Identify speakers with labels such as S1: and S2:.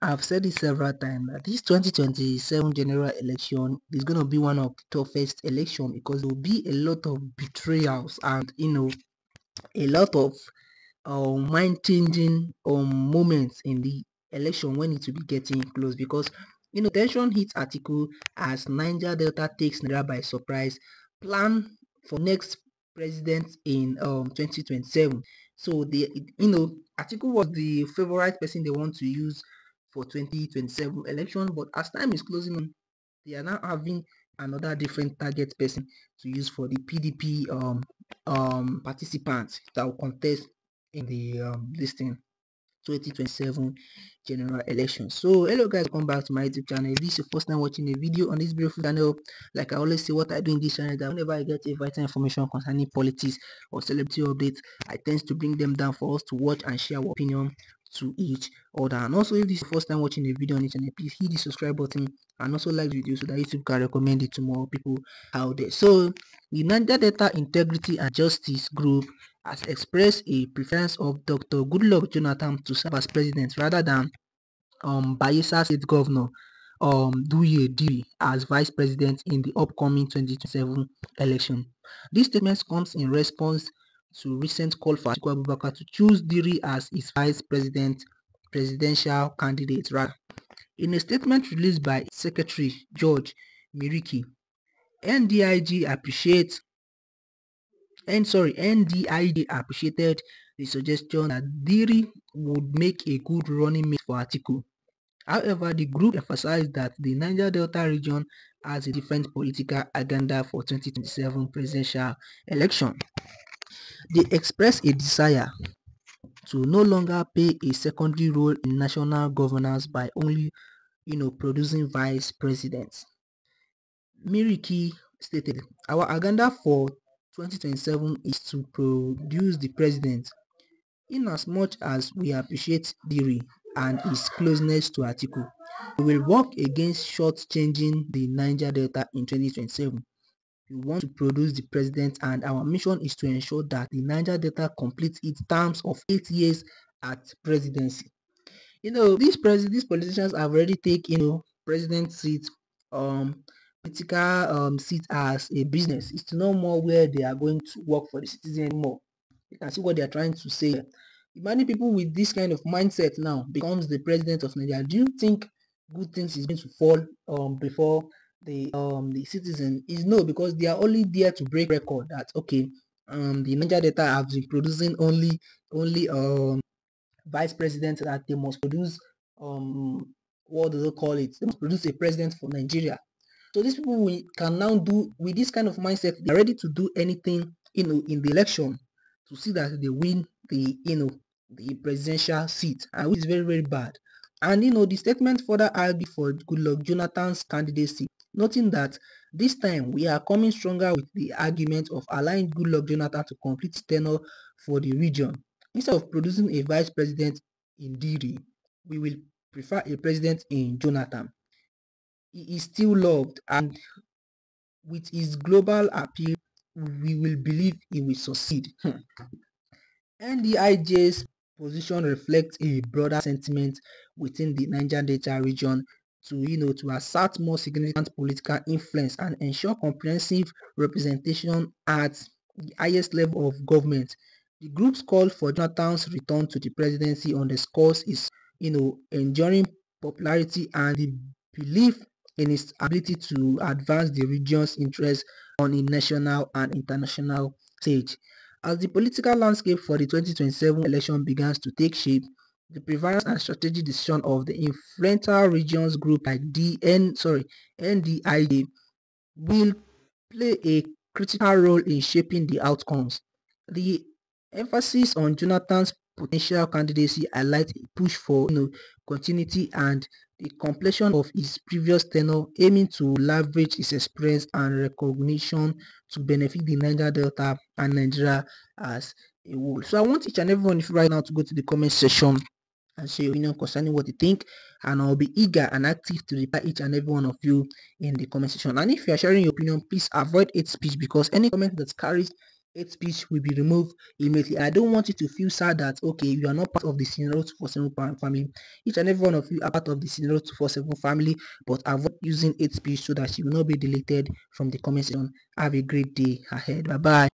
S1: I've said it several times that this 2027 general election is going to be one of the toughest election because there will be a lot of betrayals and you know a lot of uh, mind changing um, moments in the election when it will be getting close because you know tension hits Atiku as Niger Delta takes Nigeria by surprise. Plan for next president in um 2027 so the you know Atiku was the favorite person they want to use for 2027 election but as time is closing on they are now having another different target person to use for the PDP um um participants that will contest in the um listing 2027 general election. So hello guys welcome back to my youtube channel. If this is your first time watching a video on this beautiful channel like i always say what i do in this channel that whenever i get a vital information concerning politics or celebrity updates i tend to bring them down for us to watch and share our opinion to each other. And also if this is your first time watching a video on this channel please hit the subscribe button and also like the video so that youtube can recommend it to more people out there. So the Niger Delta integrity and justice group has expressed a preference of Dr. Goodluck Jonathan to serve as president rather than um, Bayelsa State Governor um, Douye Diri as vice president in the upcoming 2027 election. This statement comes in response to recent call for Atiku Abubakar to choose Diri as his vice president presidential candidate. Rather. In a statement released by Secretary George Miriki, NDIG appreciates and sorry, NDID appreciated the suggestion that Diri would make a good running mate for Atiku. However, the group emphasized that the Niger Delta region has a different political agenda for 2027 presidential election. They expressed a desire to no longer play a secondary role in national governance by only, you know, producing vice presidents. Miriki stated, our agenda for 2027 is to produce the president. In as much as we appreciate Diri and his closeness to Atiku, we will work against short-changing the Niger Delta in 2027. We want to produce the president and our mission is to ensure that the Niger Delta completes its terms of eight years at presidency. You know, these pres these politicians have already taken, you know, president seats um political um, seat as a business. It's no more where they are going to work for the citizen anymore. You can see what they are trying to say. Many people with this kind of mindset now becomes the president of Nigeria. Do you think good things is going to fall um, before the um, the citizen? Is no, because they are only there to break record that okay, um, the Niger Delta have been producing only only um vice president that they must produce um what do they call it? They must produce a president for Nigeria. So these people we can now do with this kind of mindset, they're ready to do anything, you know, in the election to see that they win the, you know, the presidential seat, and which is very, very bad. And you know, the statement further argued for Goodluck Jonathan's candidacy, noting that this time we are coming stronger with the argument of allowing Goodluck Jonathan to complete tenure for the region. Instead of producing a vice president in Diri, we will prefer a president in Jonathan he is still loved and with his global appeal we will believe he will succeed. Hmm. NDIJ's position reflects a broader sentiment within the Niger Delta region to you know to assert more significant political influence and ensure comprehensive representation at the highest level of government. The group's call for Jonathan's return to the presidency underscores his you know enduring popularity and the belief in its ability to advance the region's interests on a national and international stage. As the political landscape for the 2027 election begins to take shape, the prevalence and strategic decision of the influential regions group like DN, sorry, NDID will play a critical role in shaping the outcomes. The emphasis on Jonathan's potential candidacy highlights a push for you know, continuity and the completion of his previous tenure aiming to leverage his experience and recognition to benefit the Niger Delta and Nigeria as a whole. So I want each and every one of you right now to go to the comment section and share your opinion concerning what you think and I'll be eager and active to reply each and every one of you in the comment section. And if you are sharing your opinion, please avoid hate speech because any comment that carries hate speech will be removed immediately. I don't want you to feel sad that okay, you are not part of the Scenario 247 family. Each and every one of you are part of the Scenario 247 family, but avoid using hate speech so that you will not be deleted from the comment section. Have a great day ahead. Bye bye.